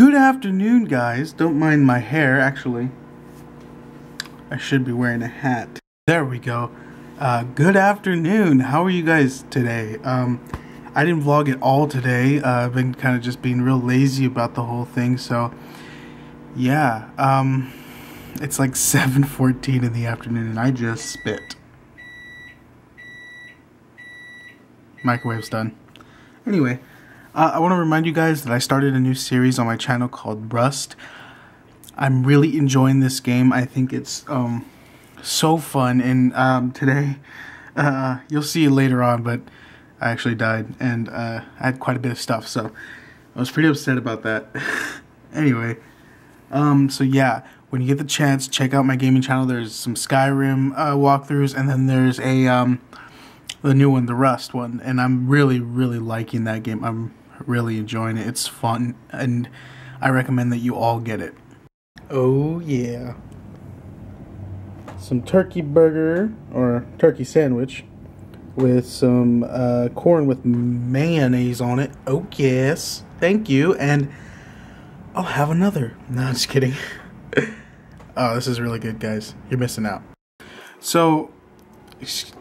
Good afternoon, guys. Don't mind my hair, actually. I should be wearing a hat. There we go. Uh, good afternoon. How are you guys today? Um, I didn't vlog at all today. Uh, I've been kind of just being real lazy about the whole thing, so yeah. Um, it's like 7.14 in the afternoon and I just spit. Microwave's done. Anyway, uh, I want to remind you guys that I started a new series on my channel called Rust. I'm really enjoying this game. I think it's um, so fun. And um, today, uh, you'll see later on, but I actually died and uh, I had quite a bit of stuff. So I was pretty upset about that. anyway, um, so yeah, when you get the chance, check out my gaming channel. There's some Skyrim uh, walkthroughs, and then there's a um, the new one, the Rust one, and I'm really, really liking that game. I'm really enjoying it. It's fun, and I recommend that you all get it. Oh yeah, some turkey burger or turkey sandwich with some uh, corn with mayonnaise on it. Oh yes, thank you, and I'll have another. No, I'm just kidding. oh, this is really good, guys. You're missing out. So,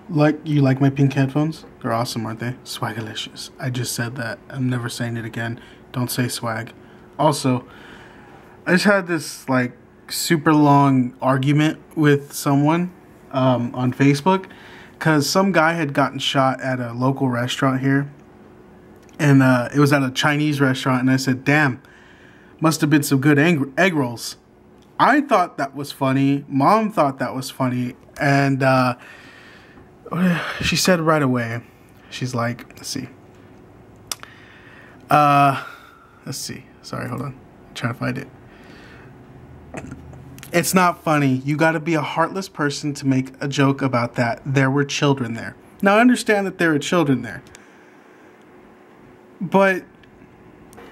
like you like my pink headphones? They're awesome, aren't they? Swagalicious. I just said that. I'm never saying it again. Don't say swag. Also, I just had this like super long argument with someone um, on Facebook because some guy had gotten shot at a local restaurant here, and uh, it was at a Chinese restaurant. And I said, "Damn, must have been some good egg, rolls." I thought that was funny. Mom thought that was funny, and uh, she said right away, she's like, let's see. Uh, let's see. Sorry, hold on. I'm trying to find it. It's not funny. You got to be a heartless person to make a joke about that. There were children there. Now, I understand that there are children there. But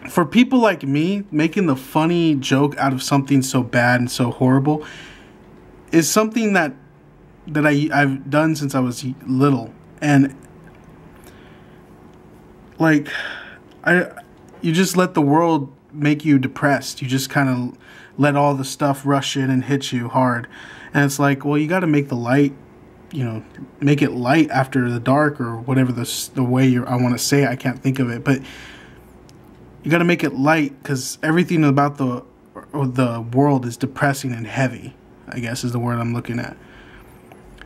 for people like me, making the funny joke out of something so bad and so horrible is something that that I I've done since I was little, and like I you just let the world make you depressed. You just kind of let all the stuff rush in and hit you hard, and it's like, well, you got to make the light, you know, make it light after the dark or whatever the the way you I want to say. It. I can't think of it, but you got to make it light because everything about the the world is depressing and heavy. I guess is the word I'm looking at.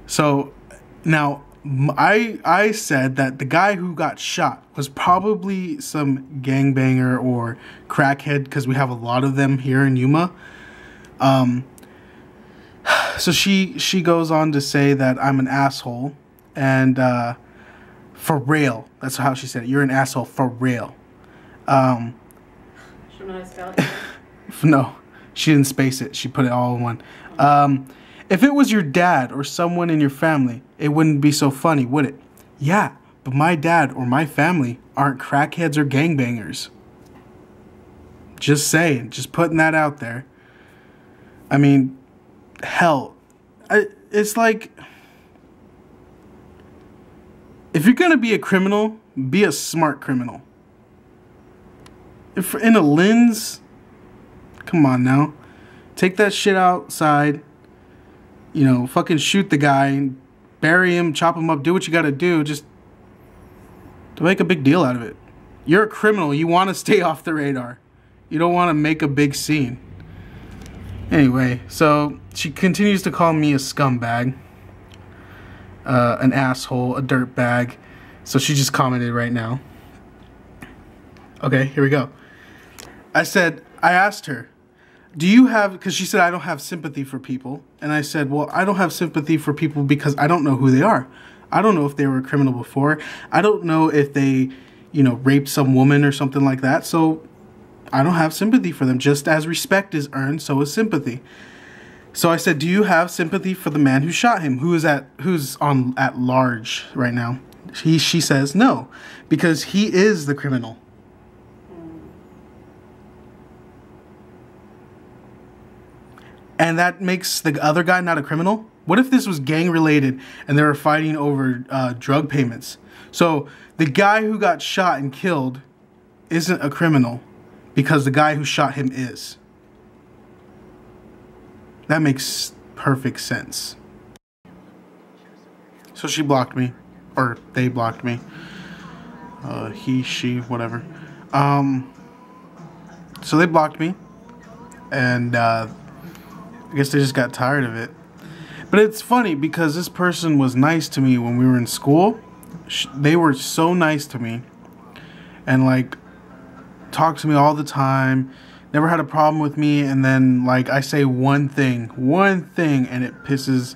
So now I I said that the guy who got shot was probably some gangbanger or crackhead because we have a lot of them here in Yuma. Um, so she she goes on to say that I'm an asshole and uh, for real. That's how she said it. You're an asshole for real. Um, no, she didn't space it. She put it all in one. Um, if it was your dad or someone in your family, it wouldn't be so funny, would it? Yeah, but my dad or my family aren't crackheads or gangbangers. Just saying, just putting that out there. I mean, hell, I, it's like if you're gonna be a criminal, be a smart criminal. If in a lens, come on now, take that shit outside you know, fucking shoot the guy, bury him, chop him up, do what you got to do, just to make a big deal out of it. You're a criminal. You want to stay off the radar. You don't want to make a big scene. Anyway, so she continues to call me a scumbag, uh, an asshole, a dirtbag. So she just commented right now. Okay, here we go. I said, I asked her, do you have because she said i don't have sympathy for people. And i said well i don't have sympathy for people because i don't know who they are. I don't know if they were a criminal before. I don't know if they you know raped some woman or something like that. So i don't have sympathy for them. Just as respect is earned so is sympathy. So i said do you have sympathy for the man who shot him? Who is at who's on at large right now? He she says no because he is the criminal and that makes the other guy not a criminal? What if this was gang related and they were fighting over uh, drug payments? So the guy who got shot and killed isn't a criminal, because the guy who shot him is. That makes perfect sense. So she blocked me, or they blocked me. Uh, he, she, whatever. Um, so they blocked me, and uh, I guess they just got tired of it. But it's funny because this person was nice to me when we were in school. They were so nice to me, and like talked to me all the time. Never had a problem with me, and then like I say one thing, one thing, and it pisses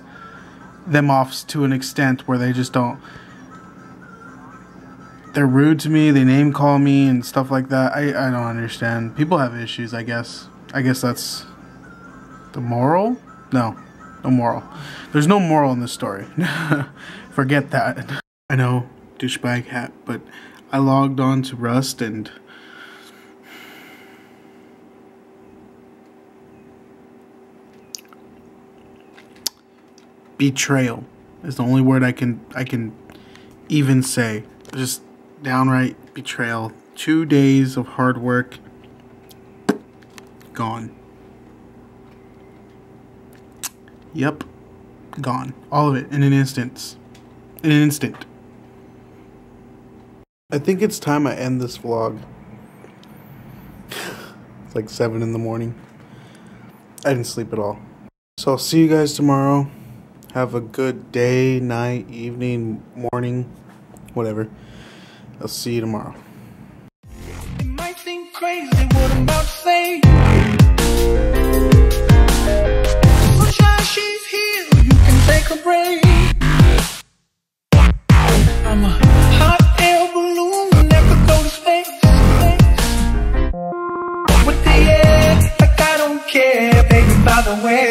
them off to an extent where they just don't they're rude to me, they name call me and stuff like that. I, I don't understand. People have issues, I guess. I guess that's the moral? No, no moral. There's no moral in this story. Forget that. I know, douchebag hat, but I logged on to Rust and betrayal is the only word I can I can even say. Just downright betrayal. Two days of hard work gone. Yep, gone. All of it in an instant. In an instant. I think it's time I end this vlog. it's like 7 in the morning. I didn't sleep at all. So I'll see you guys tomorrow. Have a good day, night, evening, morning, whatever. I'll see you tomorrow. With